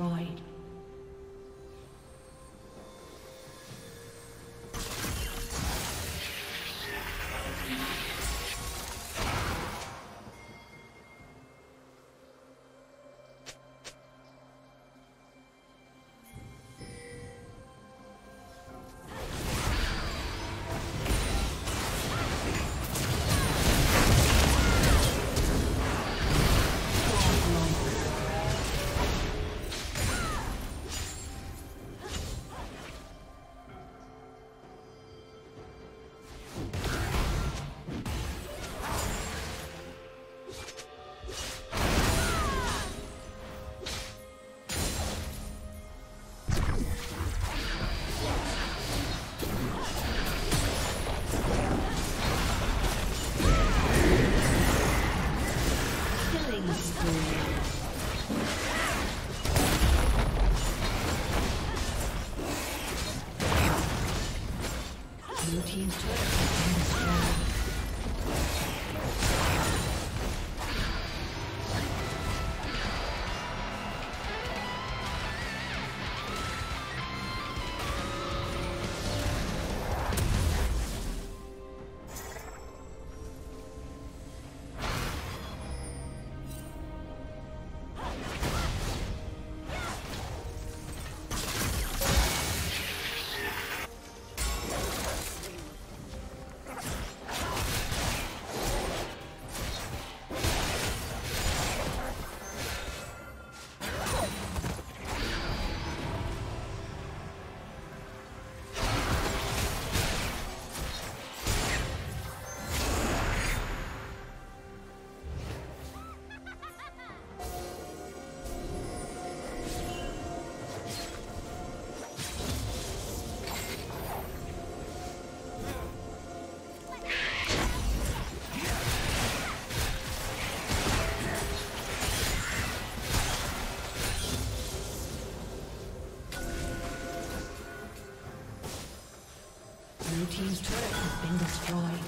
Destroyed. Blue team's turret. Has